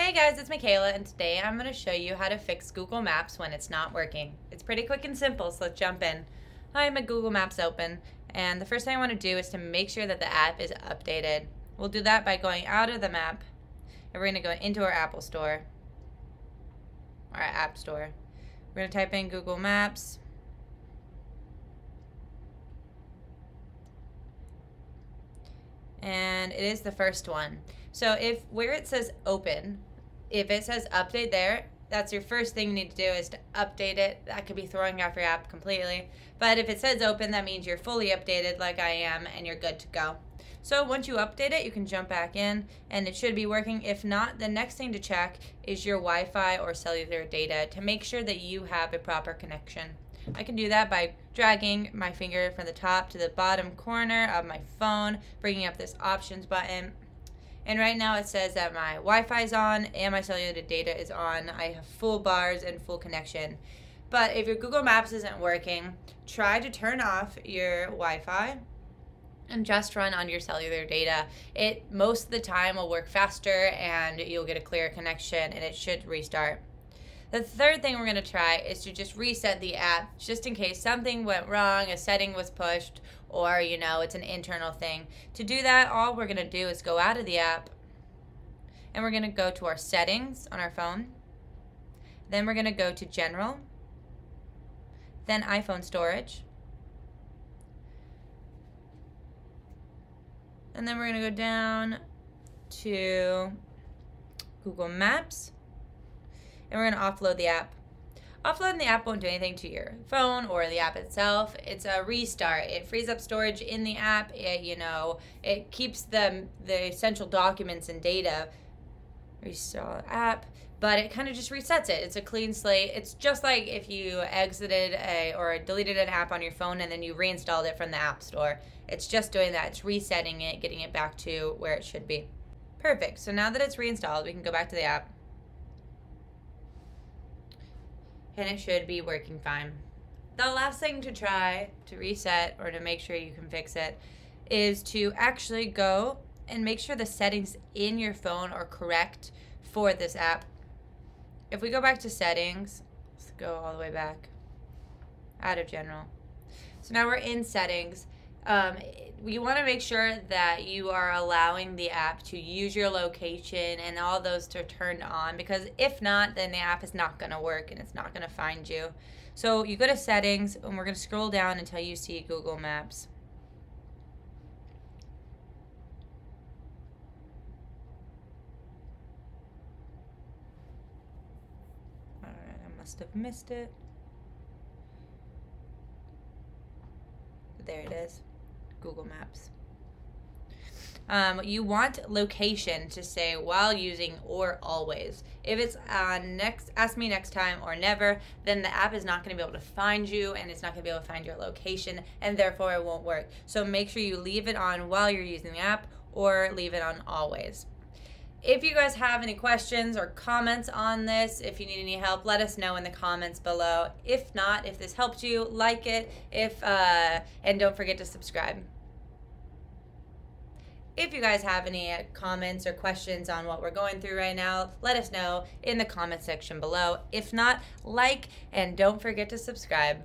Hey guys, it's Michaela and today I'm going to show you how to fix Google Maps when it's not working. It's pretty quick and simple, so let's jump in. Hi, my Google Maps open and the first thing I want to do is to make sure that the app is updated. We'll do that by going out of the map and we're going to go into our Apple Store, our App Store. We're going to type in Google Maps. And it is the first one. So if where it says open, if it says update there, that's your first thing you need to do is to update it. That could be throwing off your app completely. But if it says open, that means you're fully updated like I am and you're good to go. So once you update it, you can jump back in and it should be working. If not, the next thing to check is your Wi-Fi or cellular data to make sure that you have a proper connection. I can do that by dragging my finger from the top to the bottom corner of my phone, bringing up this options button, and right now it says that my Wi-Fi is on and my cellular data is on. I have full bars and full connection. But if your Google Maps isn't working, try to turn off your Wi-Fi and just run on your cellular data. It most of the time will work faster and you'll get a clear connection and it should restart. The third thing we're going to try is to just reset the app just in case something went wrong, a setting was pushed, or you know, it's an internal thing. To do that, all we're going to do is go out of the app and we're going to go to our settings on our phone. Then we're going to go to general, then iPhone storage. And then we're going to go down to Google Maps and we're going to offload the app. Offloading the app won't do anything to your phone or the app itself. It's a restart. It frees up storage in the app. It, you know, it keeps the the essential documents and data. Restart app, but it kind of just resets it. It's a clean slate. It's just like if you exited a or deleted an app on your phone and then you reinstalled it from the App Store. It's just doing that. It's resetting it, getting it back to where it should be. Perfect. So now that it's reinstalled, we can go back to the app and it should be working fine. The last thing to try to reset or to make sure you can fix it is to actually go and make sure the settings in your phone are correct for this app. If we go back to settings, let's go all the way back out of general. So now we're in settings um, you want to make sure that you are allowing the app to use your location and all those to turn on because if not, then the app is not going to work and it's not going to find you. So you go to settings and we're going to scroll down until you see Google Maps. Alright, I must have missed it. There it is. Google Maps. Um, you want location to say while using or always. If it's uh, next, ask me next time or never, then the app is not going to be able to find you and it's not going to be able to find your location and therefore it won't work. So make sure you leave it on while you're using the app or leave it on always. If you guys have any questions or comments on this, if you need any help, let us know in the comments below. If not, if this helped you, like it. If uh, and don't forget to subscribe. If you guys have any comments or questions on what we're going through right now, let us know in the comment section below. If not, like and don't forget to subscribe.